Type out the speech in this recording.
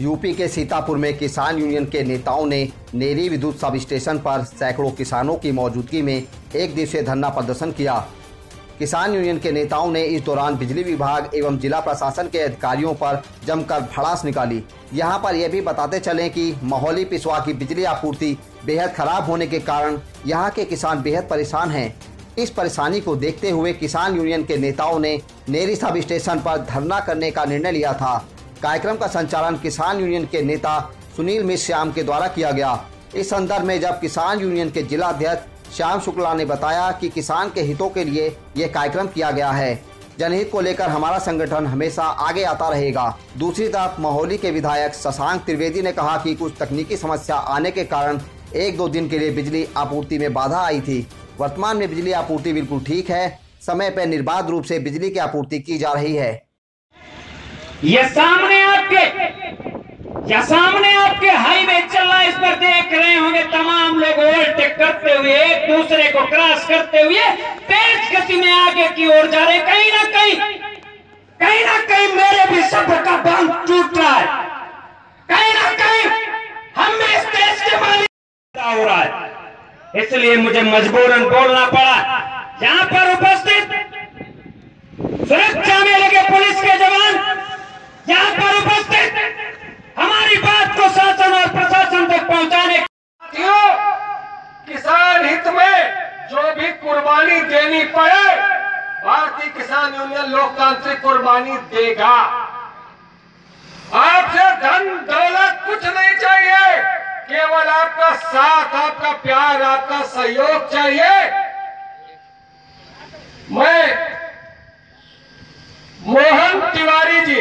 UP के सीतापुर में किसान यूनियन के नेताओं ने नेरी विद्युत सब स्टेशन पर सैकड़ों किसानों की मौजूदगी में एक दिवसीय धरना प्रदर्शन किया। किसान यूनियन के नेताओं ने इस दौरान बिजली विभाग एवं जिला प्रशासन के अधिकारियों पर जमकर भड़ास निकाली। यहाँ पर यह भी बताते चले कि माहौली पिसवा की बिजली आपूर्ति बेहद खराब होने के कारण यहाँ के किसान बेहद परेशान हैं। इस परेशानी को देखते हुए किसान यूनियन के नेताओं ने नेरी सब स्टेशन पर धरना करने का निर्णय लिया था। कार्यक्रम का संचालन किसान यूनियन के नेता सुनील मिश्र श्याम के द्वारा किया गया। इस संदर्भ में जब किसान यूनियन के जिला अध्यक्ष श्याम शुक्ला ने बताया कि किसान के हितों के लिए ये कार्यक्रम किया गया है। जनहित को लेकर हमारा संगठन हमेशा आगे आता रहेगा। दूसरी तरफ़ महोली के विधायक शशांक त्रिवेदी ने कहा कि कुछ तकनीकी समस्या आने के कारण एक दो दिन के लिए बिजली आपूर्ति में बाधा आई थी। वर्तमान में बिजली आपूर्ति बिल्कुल ठीक है। समय पर निर्बाध रूप से बिजली की आपूर्ति की जा रही है। ये सामने आपके, या सामने आपके हाईवे चल रहा है इस पर देख रहे होंगे तमाम लोग ओवरटेक करते हुए, एक दूसरे को क्रॉस करते हुए, तेज गति में आगे की ओर जा रहे कहीं ना कहीं कहीं ना कहीं मेरे भी सफ़र का बाँध टूट रहा है। कहीं ना कहीं हम इस देश के मालिक हो रहा है। इसलिए मुझे मजबूरन बोलना पड़ा। यहाँ पर उपस्थित सुरक्षा यहाँ पर उपस्थित हमारी बात को शासन और प्रशासन तक पहुँचाने किसान हित में जो भी कुर्बानी देनी पड़े, भारतीय किसान यूनियन लोकतांत्रिक कुर्बानी देगा। आपसे धन दौलत कुछ नहीं चाहिए, केवल आपका साथ, आपका प्यार, आपका सहयोग चाहिए। मैं मोहन तिवारी जी